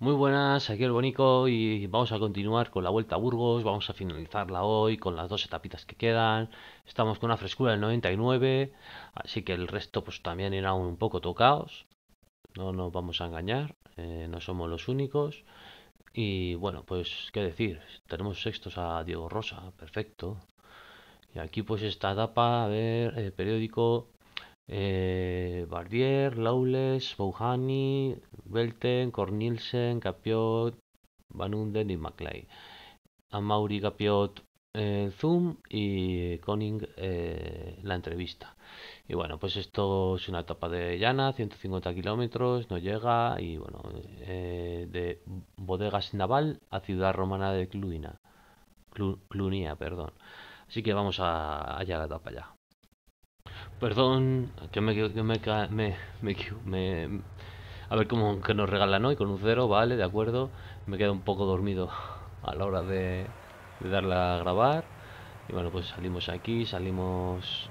Muy buenas, aquí el Bonico y vamos a continuar con la vuelta a Burgos, vamos a finalizarla hoy con las dos etapitas que quedan, estamos con una frescura del 99, así que el resto pues también irá un poco tocados, no nos vamos a engañar, eh, no somos los únicos. Y bueno pues qué decir, tenemos sextos a Diego Rosa, perfecto, y aquí pues esta etapa, a ver, el periódico eh, Barbier, Lawless, Bouhani, Belten, Cornilsen, Capiot, Van Unden y McLeay. A Mauri Capiot eh, Zoom y Conning eh, la entrevista. Y bueno, pues esto es una etapa de llana, 150 kilómetros, no llega y bueno, eh, de bodegas naval a ciudad romana de Clunia, Clunia, perdón. Así que vamos a allá la etapa ya. Perdón, que me, que me, me, me, a ver cómo que nos regalan hoy con un cero, vale, de acuerdo. Me quedo un poco dormido a la hora de, de darle a grabar. Y bueno, pues salimos aquí, salimos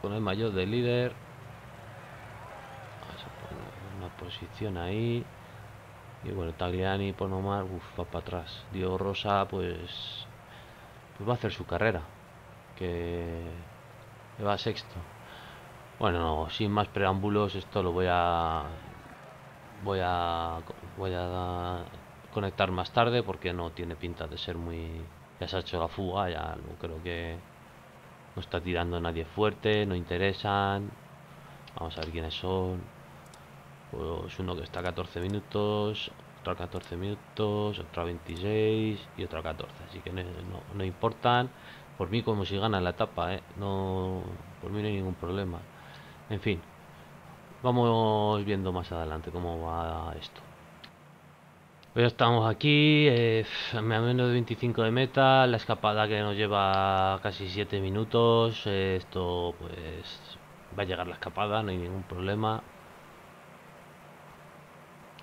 con el mayor de líder. Vamos a poner una posición ahí. Y bueno, Tagliani, Ponomar, uff, va para atrás. Diego Rosa, pues, pues va a hacer su carrera. Que va sexto. Bueno, sin más preámbulos, esto lo voy a voy a voy a conectar más tarde porque no tiene pinta de ser muy ya se ha hecho la fuga, ya no creo que no está tirando nadie fuerte, no interesan. Vamos a ver quiénes son. Pues uno que está a 14 minutos, otro a 14 minutos, otro a 26 y otro a 14. Así que no, no importan. Por mí como si gana la etapa, ¿eh? No, por mí no hay ningún problema. En fin, vamos viendo más adelante cómo va esto. Pues ya estamos aquí, eh, a menos de 25 de meta, la escapada que nos lleva casi 7 minutos, esto pues va a llegar la escapada, no hay ningún problema.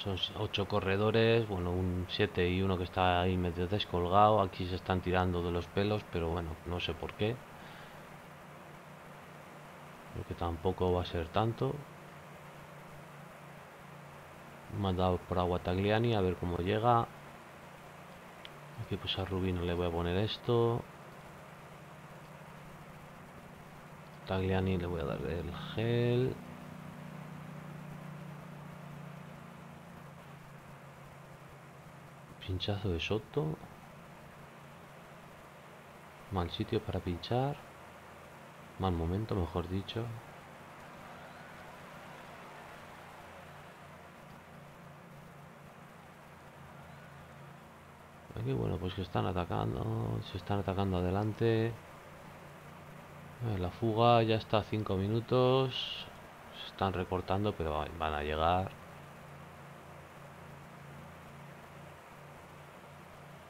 Son ocho corredores, bueno, un 7 y uno que está ahí medio descolgado. Aquí se están tirando de los pelos, pero bueno, no sé por qué. Creo que tampoco va a ser tanto. Me por agua Tagliani, a ver cómo llega. Aquí pues a Rubino le voy a poner esto. Tagliani le voy a dar el gel. Pinchazo de Soto. Mal sitio para pinchar. Mal momento, mejor dicho. Aquí, bueno, pues que están atacando. Se están atacando adelante. Eh, la fuga ya está a 5 minutos. Se están recortando, pero van a llegar.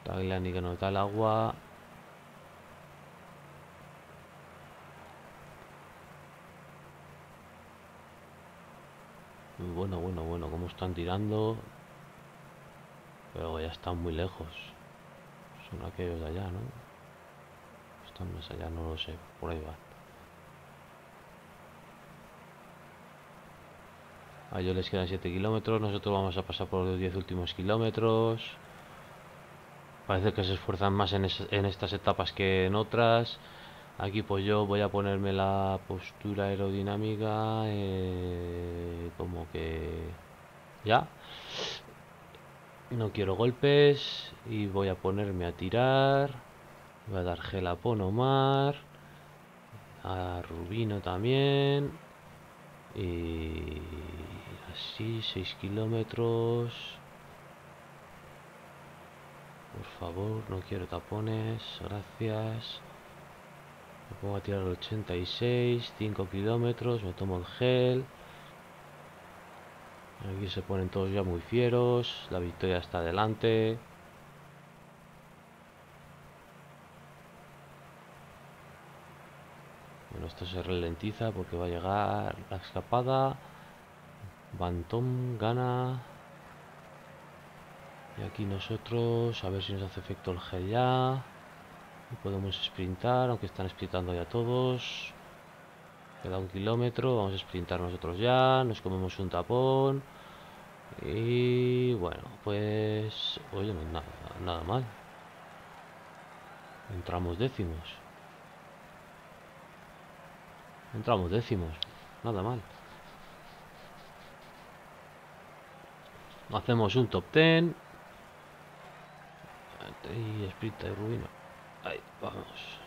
Tagliani que nos da el agua. bueno, bueno, bueno, cómo están tirando. Pero ya están muy lejos. Son aquellos de allá, ¿no? Están más allá, no lo sé. Por ahí va. A ellos les quedan 7 kilómetros. Nosotros vamos a pasar por los 10 últimos kilómetros. Parece que se esfuerzan más en, estas etapas que en otras. Aquí pues yo voy a ponerme la postura aerodinámica eh, como que ya. No quiero golpes y voy a ponerme a tirar. Voy a dar gel a Ponomar. A Rubino también. Y así, 6 kilómetros. Por favor, no quiero tapones. Gracias. Me pongo a tirar 86, 5 kilómetros. Me tomo el gel. Aquí se ponen todos ya muy fieros. La victoria está adelante. Bueno, esto se ralentiza porque va a llegar la escapada. Bantom gana. Aquí nosotros, a ver si nos hace efecto el gel ya. Y podemos sprintar, aunque están sprintando ya todos. Queda un kilómetro, vamos a sprintar nosotros ya. Nos comemos un tapón. Y bueno, pues... Oye, nada, nada mal. Entramos décimos. Entramos décimos. Nada mal. Hacemos un top 10. Y espírita y rubino. Ahí, vamos.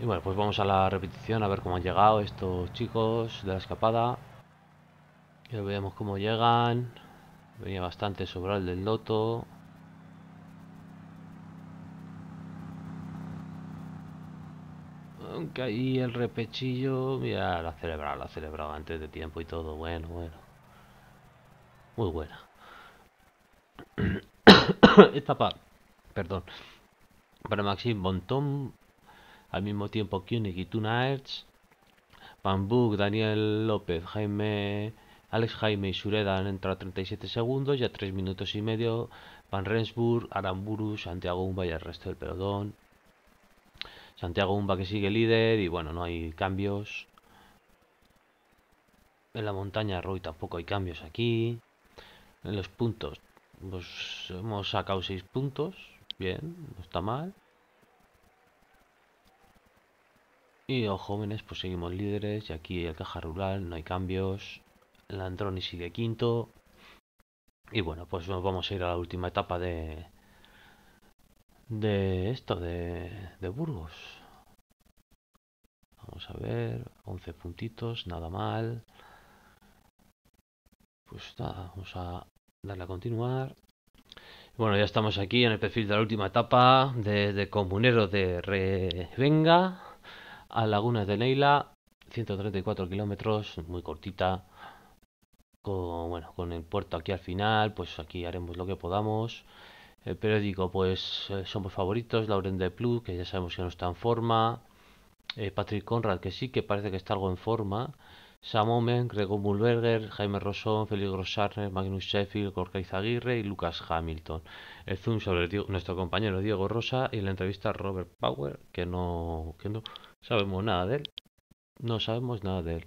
Y bueno, pues vamos a la repetición a ver cómo han llegado estos chicos de la escapada. Y veamos cómo llegan. Venía bastante sobre el del loto. Aunque ahí el repechillo, mira, la ha celebrado, la ha celebrado antes de tiempo y todo. Bueno, bueno. Muy buena. Etapa, perdón. Para Maxim Montón, al mismo tiempo Koenig y Tunaerts. Bambuk, Daniel López, Jaime, Alex Jaime y Sureda han entrado a 37 segundos y a 3 minutos y medio Van Rensburg, Aramburu, Santiago Umba y el resto del pelotón. Santiago Umba que sigue líder y bueno, no hay cambios. En la montaña Roy tampoco hay cambios aquí. En los puntos, pues hemos sacado 6 puntos. Bien, no está mal. Y los jóvenes, pues seguimos líderes. Y aquí el caja rural, no hay cambios. El Androni sigue quinto. Y bueno, pues nos vamos a ir a la última etapa de, de esto, de, de Burgos. Vamos a ver, 11 puntitos, nada mal. Pues nada, vamos a darle a continuar. Bueno, ya estamos aquí en el perfil de la última etapa de, de Comunero de Revenga a Lagunas de Neila, 134 kilómetros, muy cortita. Con, bueno, con el puerto aquí al final, pues aquí haremos lo que podamos. El periódico, pues eh, somos favoritos. Lauren de Plus, que ya sabemos que no está en forma. Eh, Patrick Conrad, que sí que parece que está algo en forma. Sam Omen, Gregor Mulberger, Jaime Rosón, Félix Grossarner, Magnus Sheffield, Gorka Izaguirre y Lucas Hamilton. El zoom sobre nuestro compañero Diego Rosa y la entrevista a Robert Power, que no, sabemos nada de él. No sabemos nada de él.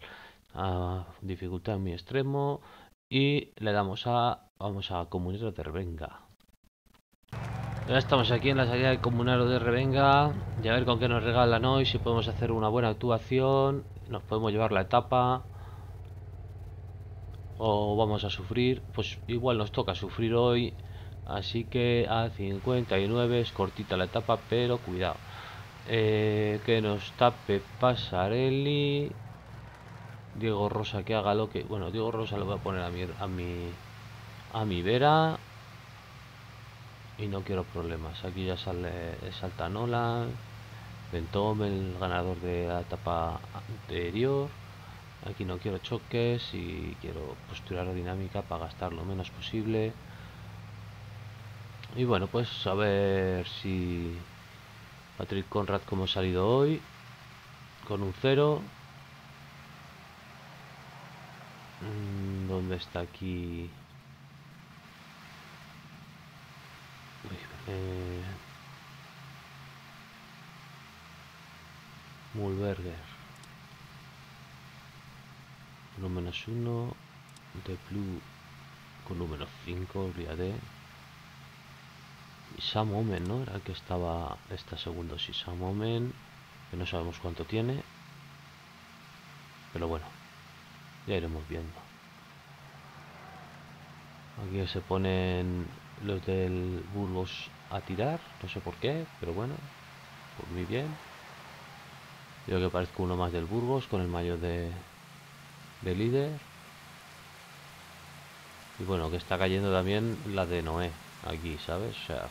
A dificultad muy extremo. Y le damos a. Vamos a Comunero de Revenga. Ya estamos aquí en la salida del Comunero de Revenga. Y a ver con qué nos regalan hoy. Si podemos hacer una buena actuación. Nos podemos llevar la etapa. O vamos a sufrir. Pues igual nos toca sufrir hoy. Así que a 59 es cortita la etapa, pero cuidado. Eh, que nos tape Pasarelli. Diego Rosa que haga lo que... Bueno, Diego Rosa lo voy a poner a mi, a mi, a mi vera. Y no quiero problemas. Aquí ya sale salta Nolan. Ventom, el ganador de la etapa anterior. Aquí no quiero choques y quiero postura aerodinámica para gastar lo menos posible. Y bueno, pues a ver si Patrick Conrad como ha salido hoy. Con un cero. Mm, ¿Dónde está aquí? Eh, Mulberger. Un menos uno. De Blue con menos 5, olvídate. Y Sam Omen, ¿no? Era el que estaba esta segundo. Sí, Sam Omen, que no sabemos cuánto tiene. Pero bueno, ya iremos viendo. Aquí se ponen los del Burgos a tirar, no sé por qué, pero bueno, por muy bien. Yo que parezco uno más del Burgos con el mayo de, de líder. Y bueno, que está cayendo también la de Noé aquí, ¿sabes? O sea,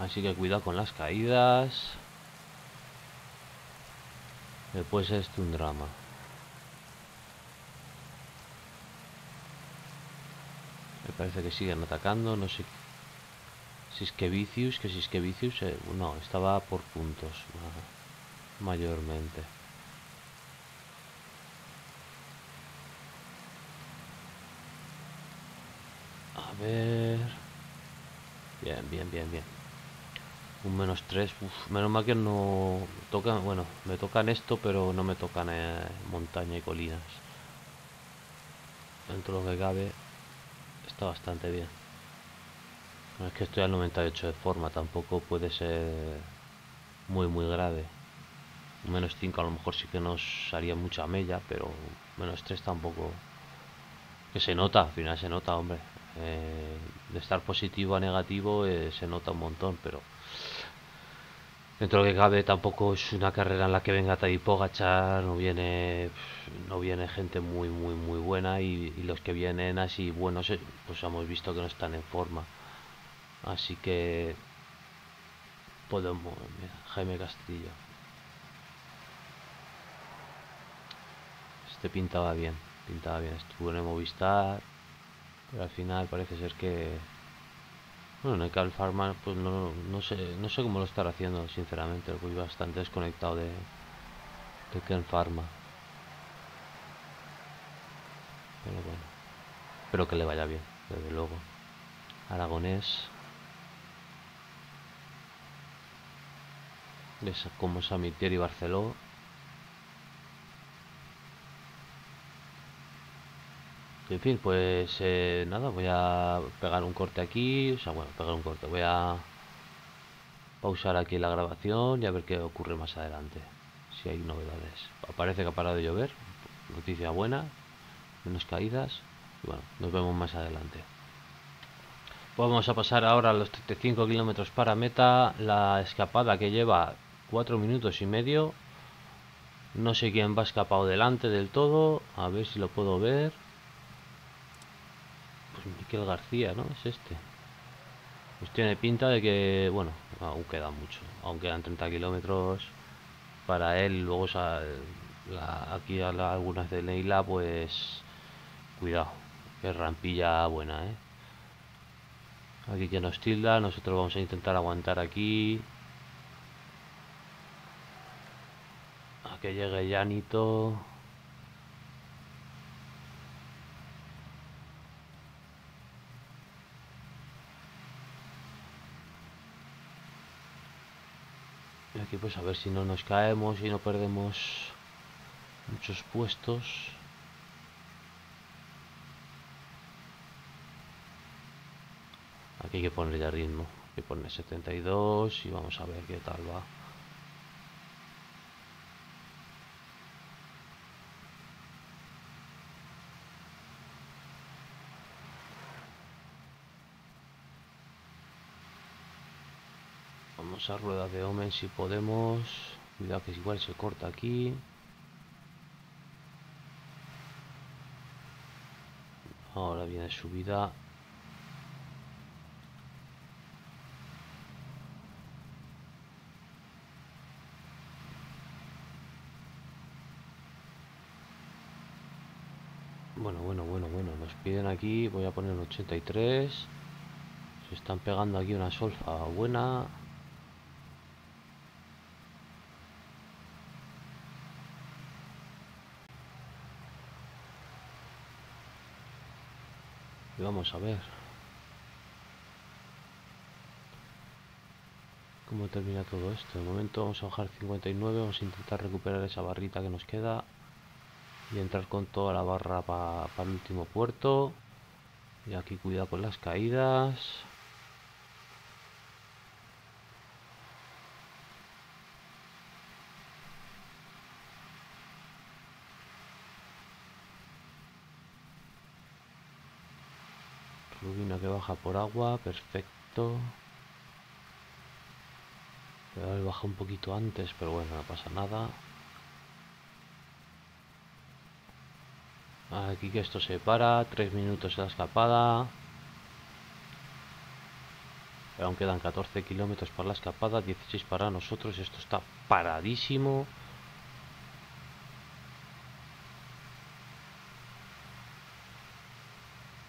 Así que cuidado con las caídas. Después es un drama. Me parece que siguen atacando, no sé si es que Vicius, que si es que Vicius, eh, no, estaba por puntos mayormente. A ver. Bien, bien, bien, bien. Un menos 3. menos mal que no tocan. Bueno, me tocan esto, pero no me tocan eh, montaña y colinas. Dentro de lo que cabe, está bastante bien. Es que estoy al 98 de forma, tampoco puede ser muy, muy grave. Menos 5 a lo mejor sí que nos haría mucha mella, pero menos 3 tampoco. Que se nota, al final se nota, hombre. Eh, de estar positivo a negativo eh, se nota un montón, pero dentro de lo que cabe tampoco es una carrera en la que venga Tadej no viene no viene gente muy muy muy buena y, los que vienen así buenos eh, pues hemos visto que no están en forma. Así que podemos, Jaime Castillo. Este pintaba bien, pintaba bien, estuvo en Movistar pero al final parece ser que... Bueno, en el Pharma, pues no, no, sé, no sé cómo lo estará haciendo, sinceramente. Voy bastante desconectado de, de Ken Pharma. Pero bueno. Espero que le vaya bien, desde luego. Aragonés. Como Samitier y Barceló. En fin, pues eh, nada, voy a pegar un corte aquí, o sea, bueno, pegar un corte, voy a pausar aquí la grabación y a ver qué ocurre más adelante, si hay novedades. Parece que ha parado de llover, noticia buena, menos caídas, y bueno, nos vemos más adelante. Vamos a pasar ahora a los 35 kilómetros para meta, la escapada que lleva 4 minutos y medio, no sé quién va escapado delante del todo, a ver si lo puedo ver. Pues Miquel García, ¿no? Es este. Pues tiene pinta de que, bueno, aún queda mucho. Aún quedan 30 kilómetros para él. Luego aquí a algunas de Leila, pues cuidado. Que rampilla buena, ¿eh? Aquí que nos tilda. Nosotros vamos a intentar aguantar aquí. Que llegue Llanito. aquí pues a ver si no nos caemos y no perdemos muchos puestos. Aquí hay que poner ya ritmo. Hay que poner 72 y vamos a ver qué tal va A rueda de Omen si podemos. Cuidado que igual se corta aquí. Ahora viene subida. Bueno, bueno, bueno, bueno. Nos piden aquí. Voy a poner un 83. Se están pegando aquí una solfa buena. Vamos a ver cómo termina todo esto. De momento vamos a bajar 59, vamos a intentar recuperar esa barrita que nos queda y entrar con toda la barra para el último puerto. Y aquí cuidado con las caídas. Rubina que baja por agua, perfecto. Voy a baja un poquito antes, pero bueno, no pasa nada. Aquí que esto se para, 3 minutos la escapada. Aún quedan 14 kilómetros para la escapada, 16 para nosotros. Esto está paradísimo.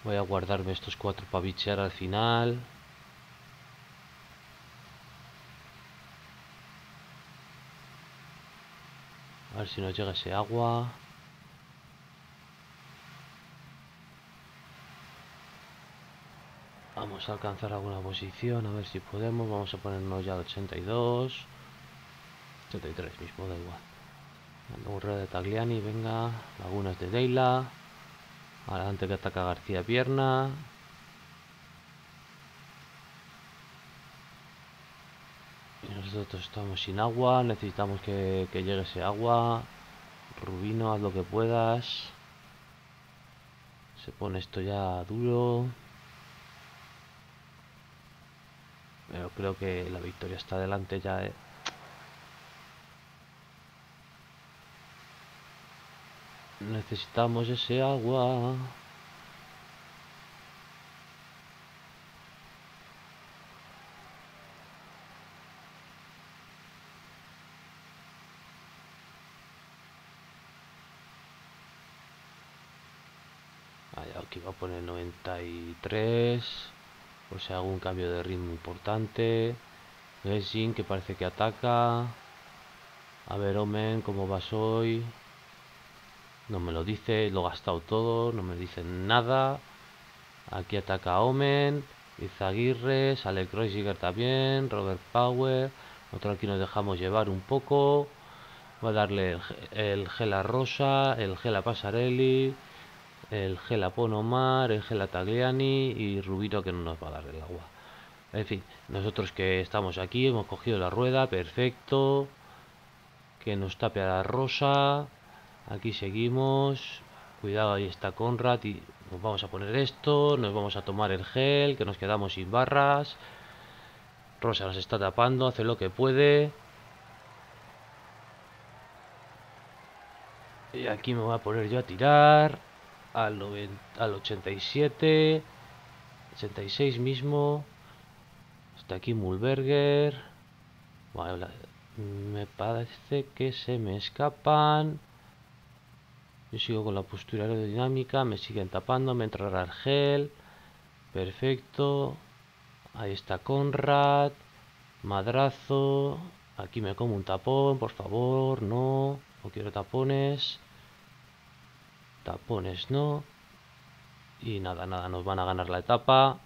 Voy a guardarme estos cuatro para bichear al final. A ver si nos llega ese agua. Vamos a alcanzar alguna posición, a ver si podemos. Vamos a ponernos ya al 82. 83 mismo, da igual. Un de Tagliani, venga. Lagunas de Deila. Adelante que ataca García Pierna. Nosotros estamos sin agua. Necesitamos que, que llegue ese agua. Rubino, haz lo que puedas. Se pone esto ya duro. Pero creo que la victoria está adelante ya. Eh. Necesitamos ese agua. aquí va a poner 93 por si hago un cambio de ritmo importante. Racing que parece que ataca. A ver Omen cómo vas hoy no me lo dice lo he gastado todo no me dice nada aquí ataca Omen Izaguirre sale Kreuziger también Robert Power nosotros aquí nos dejamos llevar un poco voy a darle el, el gel a Rosa el gel a Pasarelli el gel Ponomar, el gel Tagliani y Rubito que no nos va a dar el agua. En fin, nosotros que estamos aquí hemos cogido la rueda, perfecto. Que nos tape a la rosa. Aquí seguimos. Cuidado, ahí está Conrad y nos vamos a poner esto. Nos vamos a tomar el gel, que nos quedamos sin barras. Rosa nos está tapando, hace lo que puede. Y aquí me voy a poner yo a tirar al, 87, 86 mismo. Está aquí Mulberger. me parece que se me escapan. Yo sigo con la postura aerodinámica, me siguen tapando, me entrará el gel. Perfecto. Ahí está Conrad. Madrazo. Aquí me como un tapón, por favor. No, no quiero tapones. Tapones no. Y nada, nada, nos van a ganar la etapa.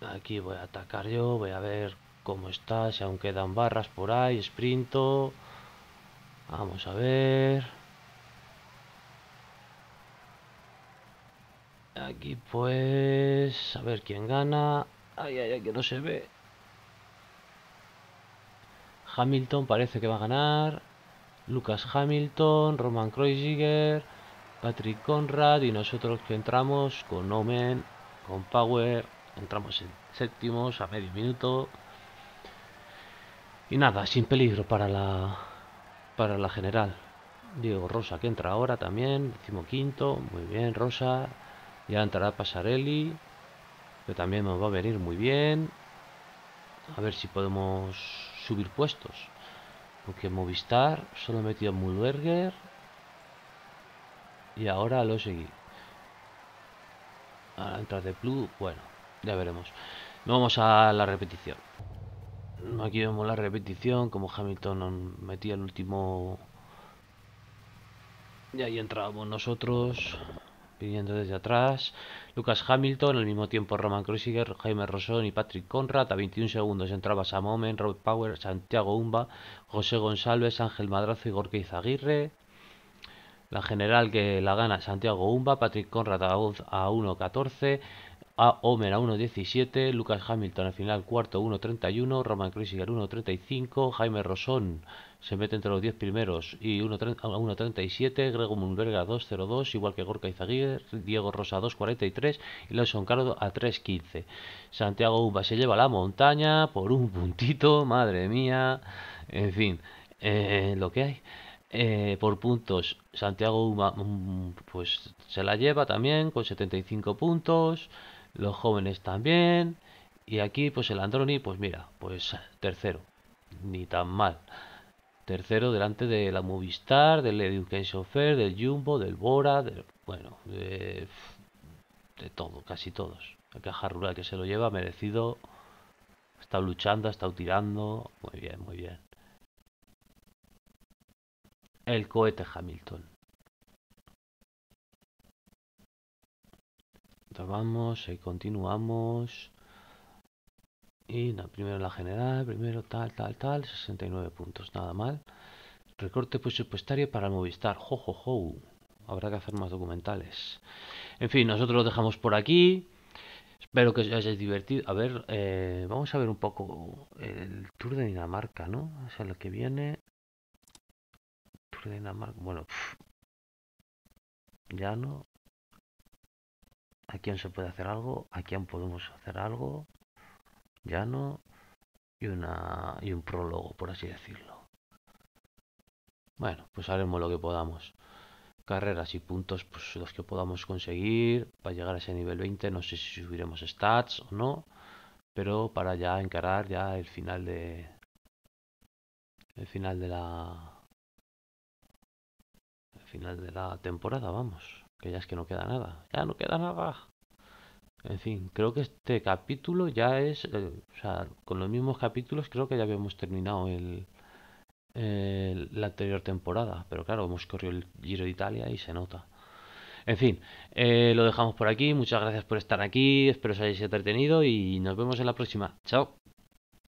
Aquí voy a atacar yo, voy a ver cómo está, si aún quedan barras por ahí, sprinto. Vamos a ver. Aquí pues, a ver quién gana. Ay, ay, ay, que no se ve. Hamilton parece que va a ganar. Lucas Hamilton, Roman Kreuziger, Patrick Conrad y nosotros que entramos con Omen, con Power, entramos en séptimos a medio minuto. Y nada, sin peligro para la para la general. Diego Rosa que entra ahora también, quinto, muy bien Rosa. Ya entrará Pasarelli, que también nos va a venir muy bien. A ver si podemos subir puestos. Porque Movistar solo metido a Mulberger. Y ahora lo seguí. Ahora entrar de Plus. Bueno, ya veremos. Vamos a la repetición. Aquí vemos la repetición. Como Hamilton metía el último. Y ahí entrábamos nosotros viniendo desde atrás. Lucas Hamilton, al mismo tiempo Roman Kreuziger, Jaime Rosón y Patrick Conrad. A 21 segundos entraba Sam Omen, Robert Power, Santiago Umba, José González, Ángel Madrazo y Gorka Izaguirre. La general que la gana Santiago Umba, Patrick Conrad a 1.14, a Omer a 1.17, Lucas Hamilton al final cuarto 1.31, Roman Kreuziger 1.35, Jaime Rosón se mete entre los 10 primeros y 1.37, Grego Mulberga 2.02, igual que Gorka Izaguirre, Diego Rosa 2.43 y Lawson Cardo a 3.15. Santiago Umba se lleva la montaña por un puntito, madre mía, en fin, eh, lo que hay. Eh, por puntos, Santiago Umba mm, pues se la lleva también con 75 puntos, los jóvenes también, y aquí pues el Androni, pues mira, pues tercero, ni tan mal. Tercero delante de la Movistar, del Education Fair, del Jumbo, del Bora, bueno, de, todo, casi todos. La caja rural que se lo lleva, merecido. Ha estado luchando, ha estado tirando. Muy bien, muy bien. El cohete Hamilton. Vamos, y continuamos. Y primero la general, primero tal, tal, tal, 69 puntos, nada mal. Recorte presupuestario para Movistar, jo, jo, jo. Habrá que hacer más documentales. En fin, nosotros lo dejamos por aquí. Espero que os hayáis divertido. A ver, eh, vamos a ver un poco el Tour de Dinamarca, ¿no? O sea, lo que viene. Tour de Dinamarca, bueno, ya no. Aquí aún se puede hacer algo, aquí aún podemos hacer algo llano y, una, y un prólogo, por así decirlo. Bueno, pues haremos lo que podamos. Carreras y puntos, pues los que podamos conseguir para llegar a ese nivel 20. No sé si subiremos stats o no, pero para ya encarar ya el final de el final de la el final de la temporada, vamos, que ya es que no queda nada, ya no queda nada. En fin, creo que este capítulo ya es, eh, o sea, con los mismos capítulos creo que ya habíamos terminado el, la anterior temporada, pero claro, hemos corrido el Giro de Italia y se nota. En fin, eh, lo dejamos por aquí, muchas gracias por estar aquí, espero os hayáis entretenido y nos vemos en la próxima. Chao.